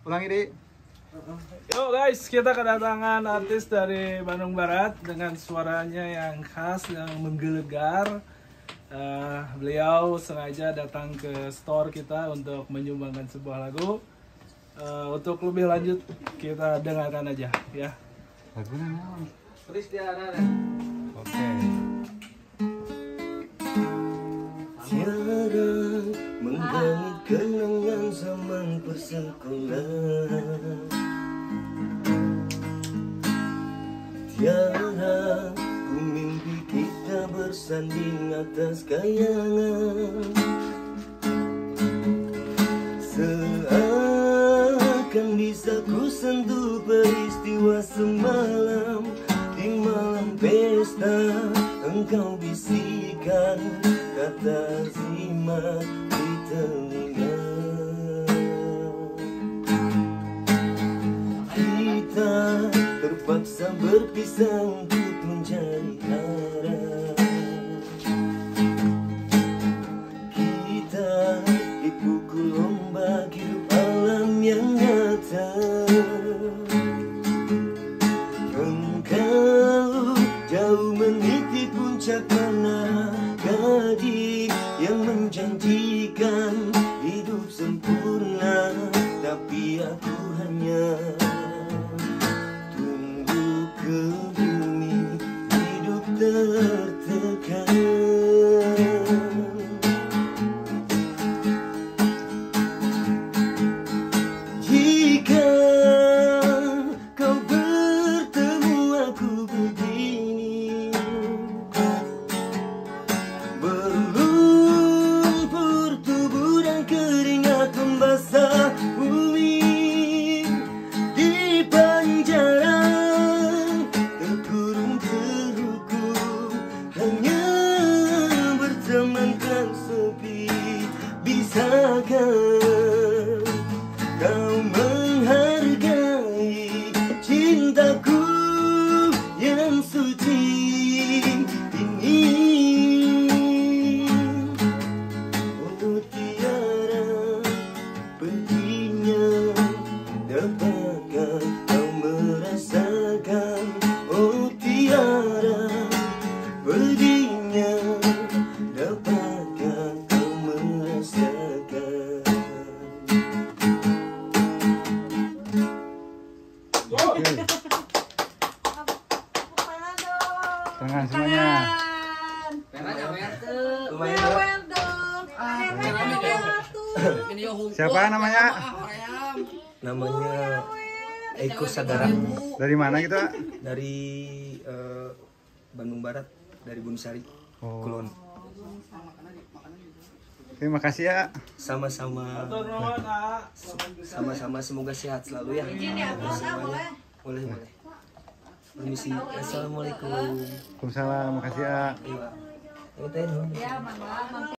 Ulangi, Dik. Yo guys, kita kedatangan artis dari Bandung Barat dengan suaranya yang khas, yang menggelegar. Eh, beliau sengaja datang ke store kita untuk menyumbangkan sebuah lagu. Eh, untuk lebih lanjut, kita dengarkan aja ya. Lagunya? Terus dia Oke. Tiada mengganggu persekolahan Tiada ku mimpi kita bersanding atas kayangan Seakan bisa ku sentuh peristiwa semalam. Di malam pesta engkau bisikan kata simak di telinga terpaksa berpisah untuk mencari arah. Kita dipukul ombak hidup alam yang nyata. Engkau jauh meniti puncak menara gading yang menjanjikan hidup sempurna. Tapi aku hanya tertekan Tangan semuanya. Siapa namanya? Namanya Eko Sagara Dari mana kita? dari eh, Bandung Barat dari Bunsari Oh. Kulon Terima kasih ya. sama-sama. Sama-sama semoga sehat selalu ya. Semuanya boleh? Boleh permisi. Assalamualaikum. Waalaikumsalam. Makasih ya. Iya. Teh,